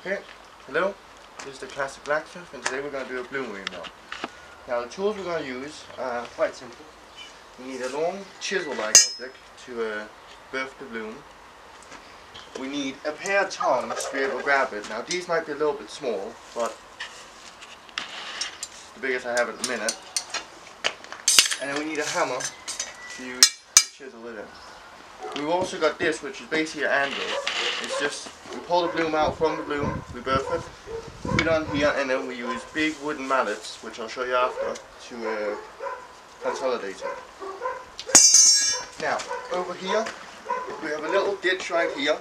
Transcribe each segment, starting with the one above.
Okay, hello, this is the classic blacksmith and today we're going to do a bloom now. Now the tools we're going to use are quite simple. We need a long chisel-like object to uh, birth the bloom. We need a pair of tongs to be able to grab it. Now these might be a little bit small, but the biggest I have at the minute. And then we need a hammer to use to chisel it in. We've also got this, which is basically an anvil. It's just, we pull the bloom out from the bloom, we birth it, put it on here, and then we use big wooden mallets, which I'll show you after, to uh, consolidate it. Now, over here, we have a little ditch right here,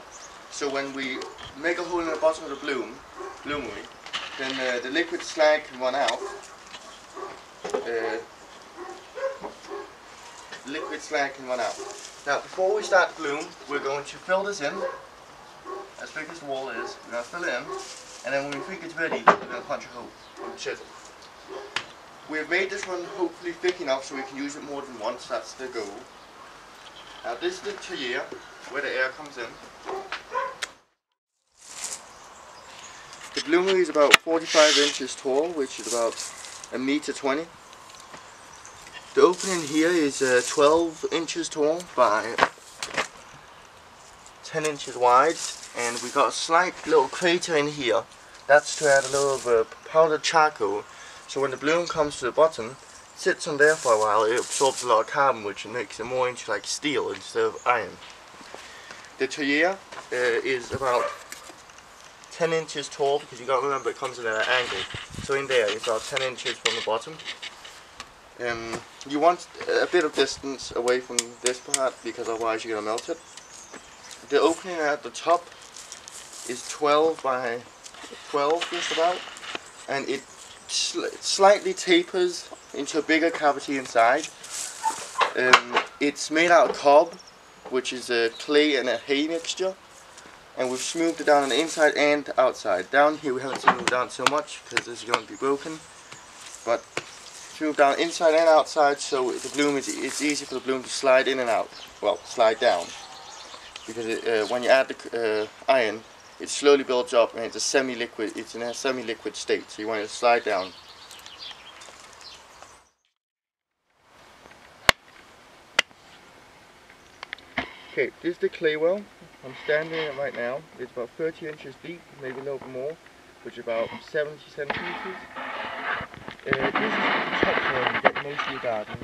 so when we make a hole in the bottom of the bloom, bloomery, then uh, the liquid slag can run out. Uh, liquid slag can run out. Now, before we start the bloom, we're going to fill this in, as big as the wall is. We're going to fill it in, and then when we think it's ready, we're going to punch a hole with the chisel. We have made this one hopefully thick enough so we can use it more than once, that's the goal. Now this is the tuyere, where the air comes in. The bloomery is about 45 inches tall, which is about a meter 20. The opening here is uh, 12 inches tall by 10 inches wide and we got a slight little crater in here. That's to add a little of uh, powdered charcoal so when the bloom comes to the bottom sits on there for a while it absorbs a lot of carbon which makes it more into like steel instead of iron. The tuyere uh, is about 10 inches tall because you got to remember it comes in at an angle. So in there it's about 10 inches from the bottom. Um, you want a bit of distance away from this part because otherwise you're going to melt it. The opening at the top is 12 by 12 just about and it sl slightly tapers into a bigger cavity inside. Um, it's made out of cob which is a clay and a hay mixture and we've smoothed it down on the inside and outside. Down here we haven't smoothed down so much because this is going to be broken but move down inside and outside so the bloom is it's easy for the bloom to slide in and out well slide down. Because it, uh, when you add the uh, iron it slowly builds up and it's a semi-liquid it's in a semi-liquid state so you want it to slide down. Okay this is the clay well. I'm standing in it right now. It's about 30 inches deep maybe a little more which is about 70 centimeters. Uh, your garden.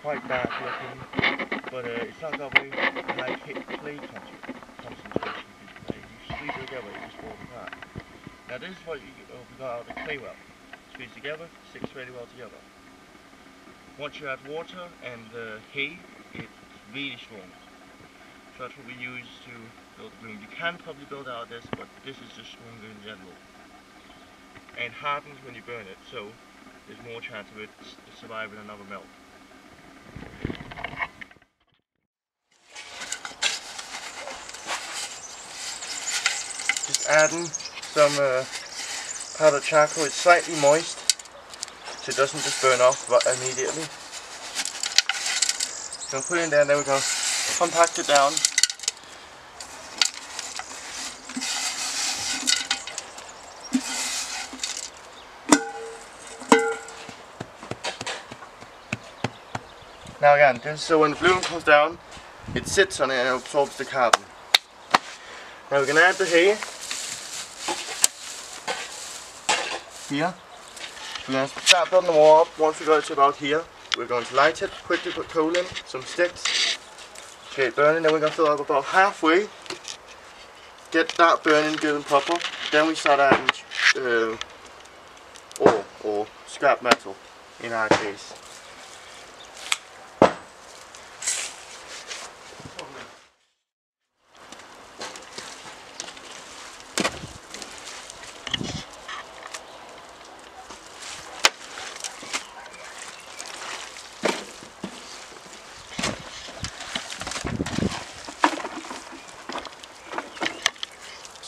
Quite dark looking, but uh, it's not got very high clay concentration. You squeeze it together, it just falls apart. Now this is what you, uh, we got out of the clay well. Squeeze together, sticks really well together. Once you add water and uh, hay, it's really strong. So that's what we use to build the bloom. You can probably build out this, but this is just stronger in general. And hardens when you burn it, so there's more chance of it surviving another melt. Just adding some uh, powdered charcoal. It's slightly moist, so it doesn't just burn off but immediately. So put it in there, there we go. compact it down Now again, this, so when the bloom comes down, it sits on it and absorbs the carbon. Now we're going to add the hay. Here. We're start building the wall up. Once we got it to about here, we're going to light it, quickly put coal in, some sticks, get it burning, then we're going to fill up about halfway, get that burning good and proper, then we start adding uh, ore or scrap metal in our case.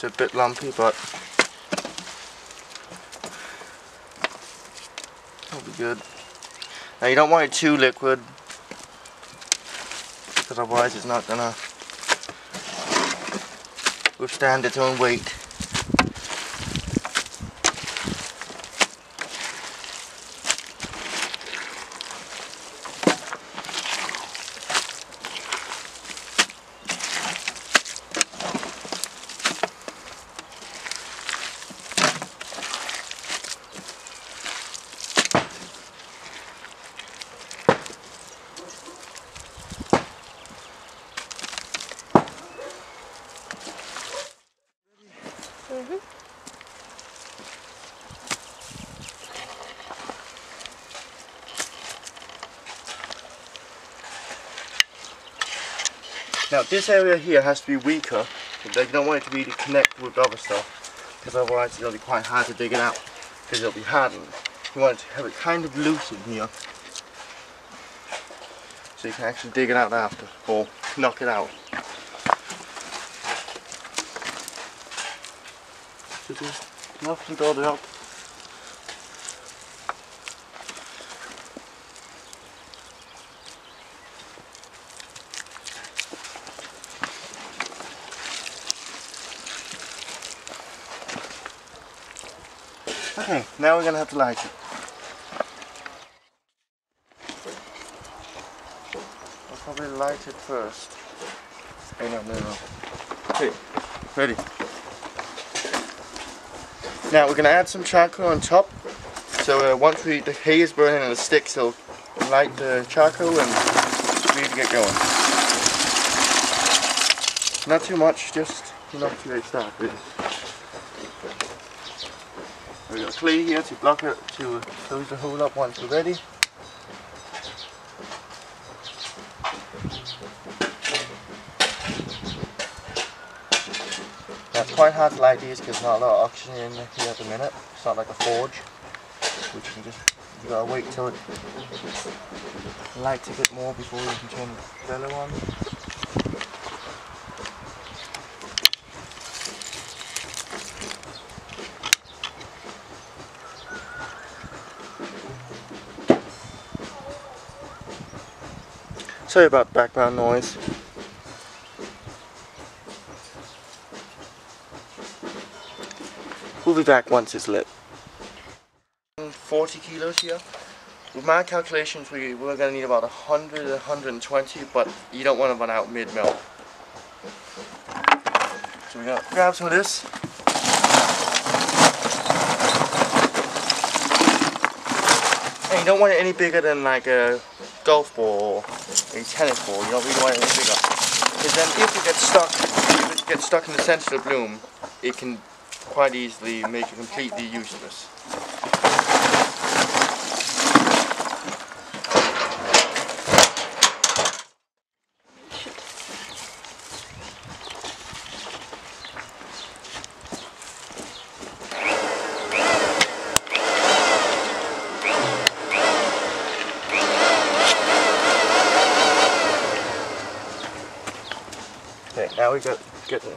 It's a bit lumpy, but it'll be good. Now you don't want it too liquid, because otherwise it's not gonna withstand its own weight. Now this area here has to be weaker. They don't want it to be to connect with other stuff because otherwise it'll be quite hard to dig it out because it'll be hardened. You want to have it kind of loose in here so you can actually dig it out after or knock it out. So just nothing got it up. Okay, now we're gonna have to light it. I'll probably light it first. Hey, no, no, no. Okay, ready. Now we're gonna add some charcoal on top. So uh, once we the hay is burning and the sticks, it'll light the charcoal and we to get going. Not too much, just enough to get started clay here to block it to uh, close the hole up once we're ready. It's quite hard to light these because there's not a lot of oxygen in here at the minute. It's not like a forge, which you just you gotta wait till it lights a bit more before you can turn the bellow on. Sorry about background noise. We'll be back once it's lit. 40 kilos here. With my calculations, we, we're going to need about 100 120, but you don't want to run out mid-melt. So going to grab some of this. And you don't want it any bigger than like a golf ball or a tennis ball. You don't really want it any bigger. Because then if it gets stuck, if it gets stuck in the center of the bloom, it can quite easily make it completely useless. Okay, now we got get the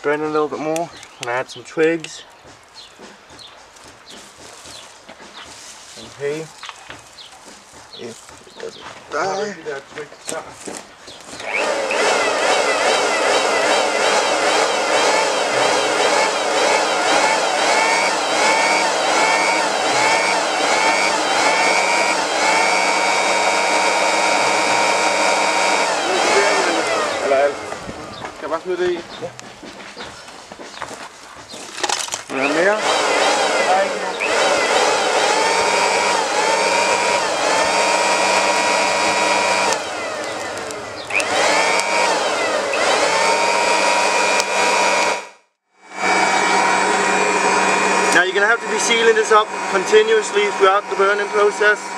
burn a little bit more and add some twigs and hay if it doesn't die. Du have mere? Now you're gonna have to be sealing this up continuously throughout the burning process.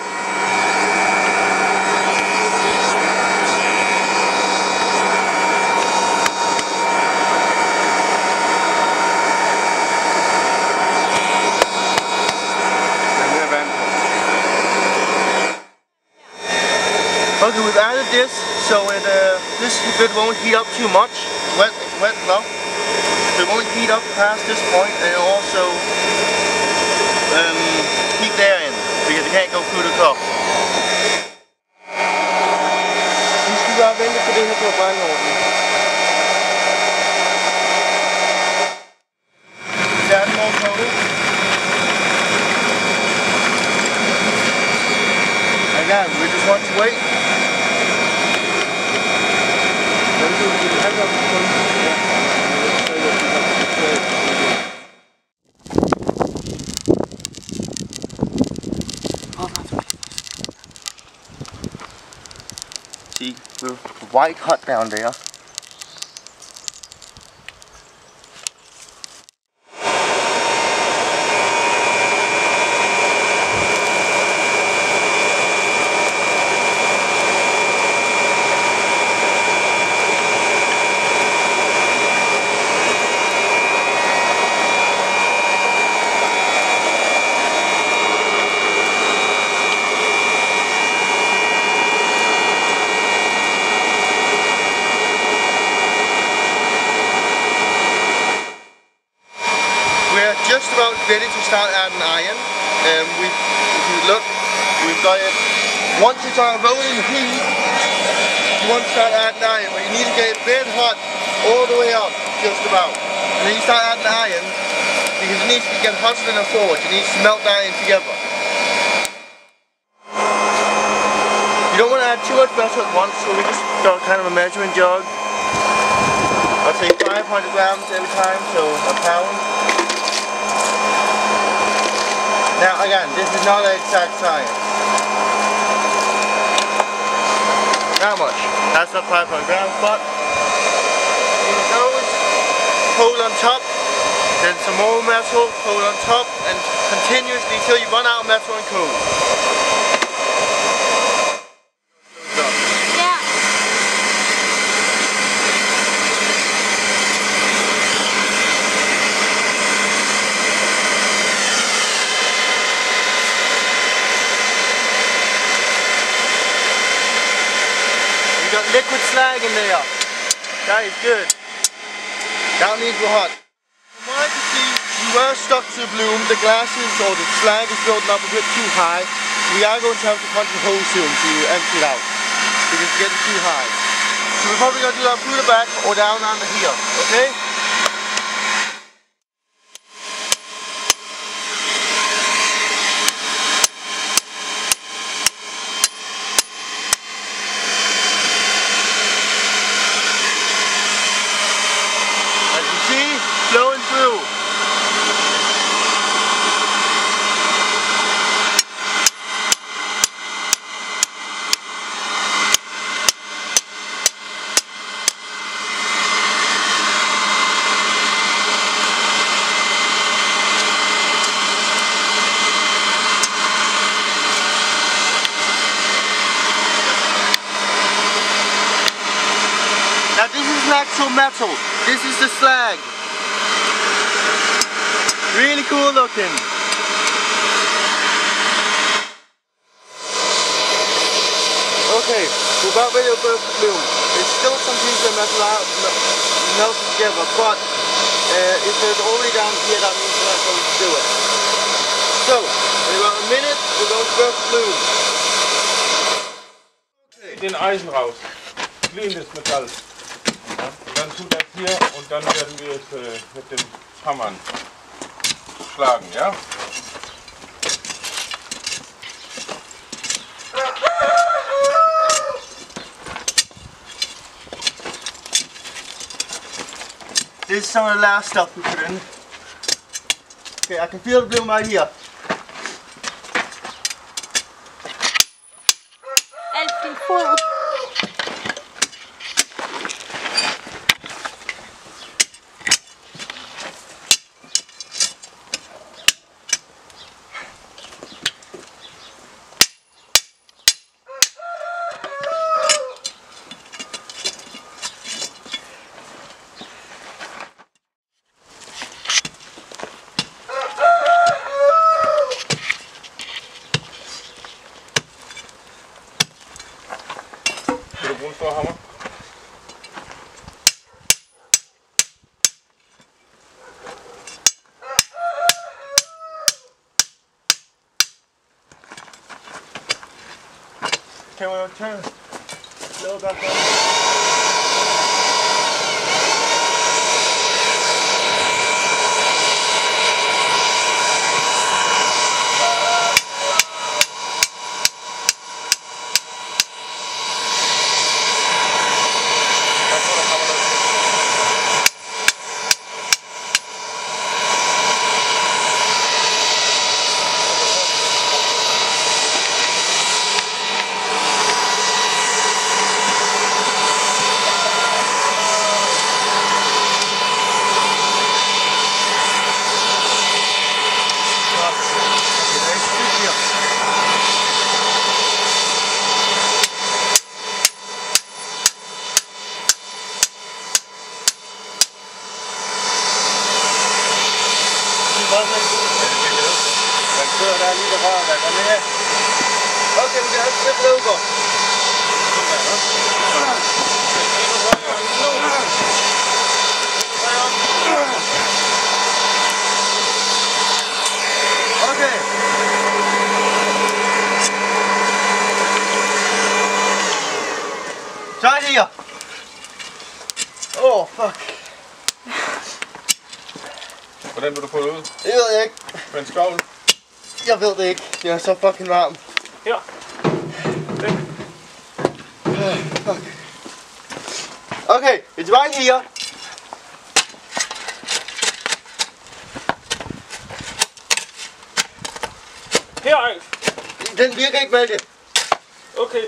This so it uh, this bit won't heat up too much. Wet, wet enough. It won't heat up past this point, and also um, keep the air in because it can't go through the cup. Vi skal bare vente på det her til at brænde. Add more coal. Again, we just want to wait. Hvordan skal vi have det op på Ja. See, white hut down there. just about ready to start adding iron. Um, we, if you look, we've got it. Once it's on rolling heat, you want to start adding iron, but you need to get it red hot all the way up, just about. And then you start adding iron, because it needs to get hotter than a forge. It needs to melt the iron together. You don't want to add too much metal at once, so we just got kind of a measuring jug. I'll say 500 grams every time, so a pound. Now again, this is not an exact science. How much? That's not 500 grams, but it goes, hold on top, then some more metal, hold on top, and continuously till you run out of metal and cool. Yeah. You got slag in there. That is good. That means we're hot. From what I can see, stuck to bloom. The glasses or the slag is building up a bit too high. We are going to have to punch a hole soon to empty it out. Because it's getting too high. So we're probably going to do that through the back or down under here. Okay? As you see, flowing through. Now this is actual metal. This is the slag. Really cool looking. Okay, we're about ready to burst the bloom. There's still some pieces of metal out, mel- melted together, but uh, if there's already down here, that means we're not going to do it. So, in about a minute, we're going to burst the bloom. Den Eisen raus. Glühendes Metall. Dann werden wir es äh, mit den Hammern schlagen, ja? This is some of the last stuff we put in. Okay, I can feel the bloom right here. Elfin full. Vil du bruge en stor hammer? Can we turn little back? Hvordan vil du få det ud? Det ved jeg ikke. Med en skovl? Jeg ved det ikke. Det er så fucking varmt. Her. Fuck. Okay, it's right here. Her, Ejl. Den virker ikke, Malte. Okay.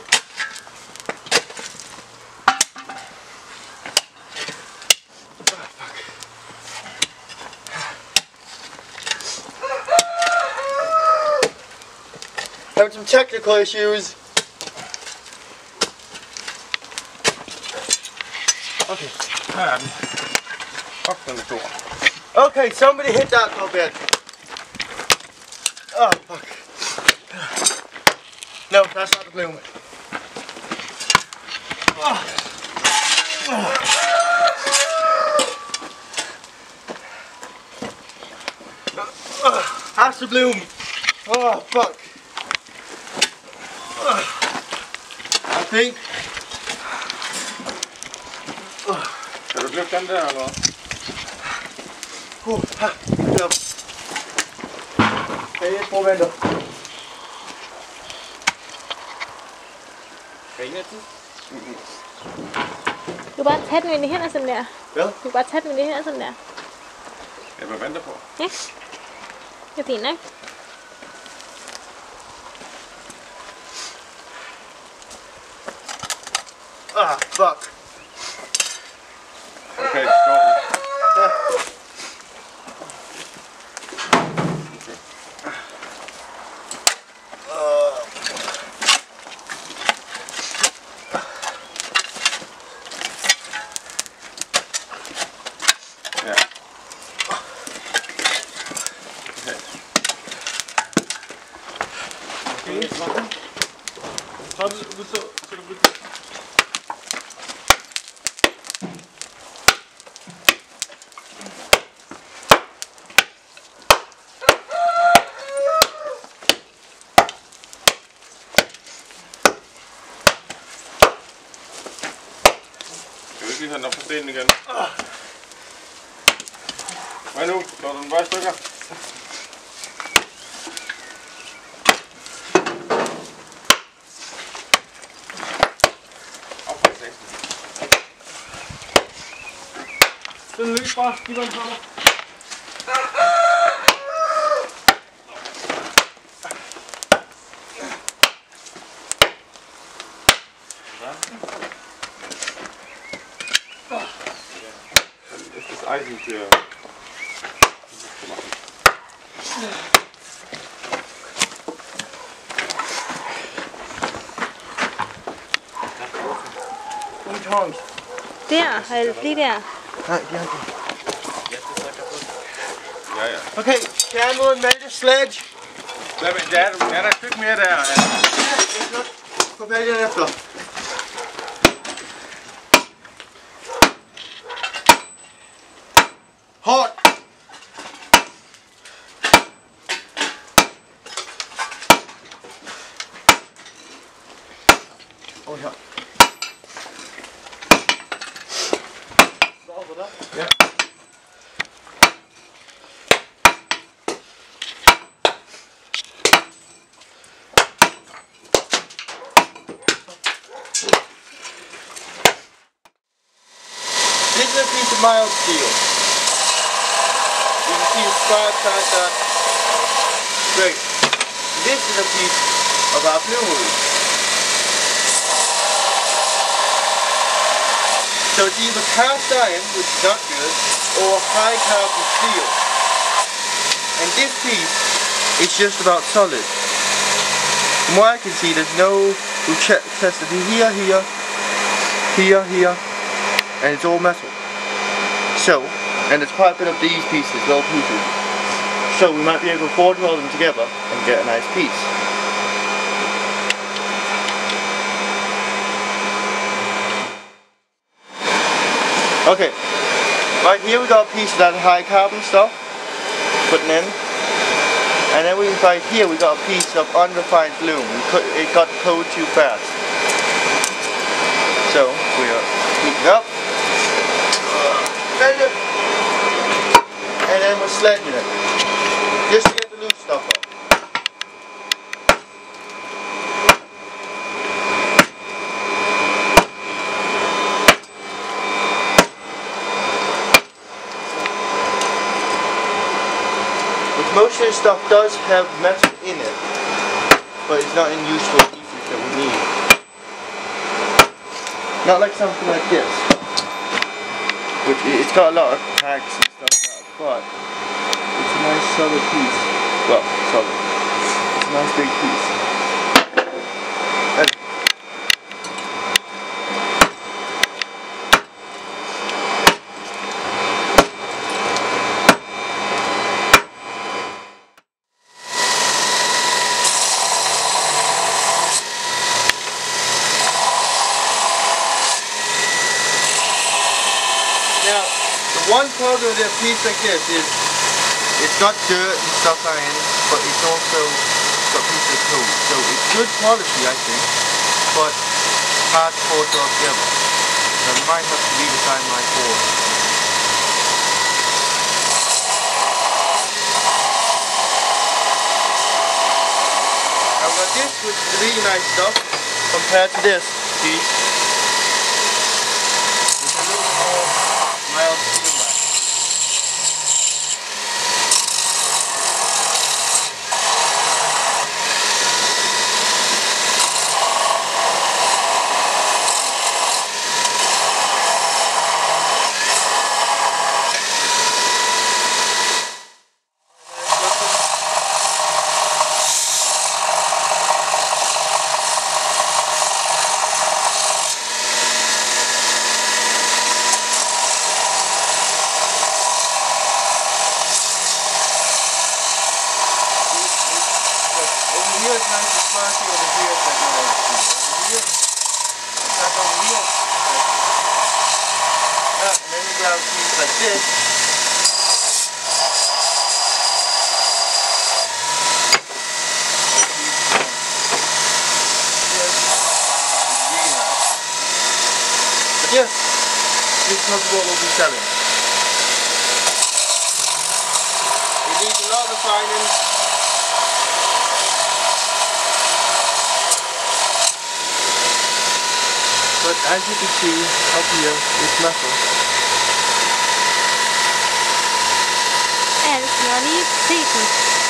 Having some technical issues. Okay. Fuck, den er. Okay, somebody hit that a little bit. Oh, fuck. No, that's not the blue one. That's the bloom. Oh, fuck. I think. Kan du løfte den der, eller hvad? Oh, ha, ja. Okay, jeg prøver at vente. Kan ingen tid? Du kan bare tage den med dine hænder sådan der. Hvad? Du kan bare tage den med dine hænder sådan der. Jeg vil vente på. Ja. Det er fint, ikke? Okay. Okay, sådan. Så er det, så, Spaß, die waren gerade. Das Eisen für. Und Horn. Der, halt, flieh der. Ah, die hat Okay, gerne mod en Malte sledge. Der, er- der, er, der er et stykke mere der. Ja. Få fat i den efter. Hårdt. Oh, ja. Ja. This is a piece of mild steel. That. Uh, great. This is a piece of our fluid. So it's either cast iron, which is not good, or high carbon steel. And this piece is just about solid. From what I can see, there's no, we check, tested here, here, here, here, and it's all metal. So, and it's bit of these pieces, little pieces. So we might be able to forge weld them together and get a nice piece. Okay, right here we got a piece of that high carbon stuff, putting in. And then we right here we got a piece of unrefined bloom. Cut, it got cold too fast. So we are heating up. And then we're sledging it. Just to get the loose stuff. Which most of this stuff does have metal in it, but it's not in useful pieces that we need. Not like something like this, which it's got a lot of tags and stuff like that, but nice solid piece. Well, solid. It's a nice big piece. And Now, the one problem with a piece like this is it's got dirt and stuff on it, but it's also got pieces of coal. So it's good quality, I think, but hard to hold all together. So I might have to redesign my board. I've got this, which is really nice stuff, compared to this piece. It's a little more mild steel back. Over here it's nice and sparky, over here it's like no Over here, it's like over here. Yeah, and then you grab a piece like this. Yes, this is what we'll be selling. It needs a lot of refining. But as you can see up here, it's metal. Ja, det skal jeg lige se den.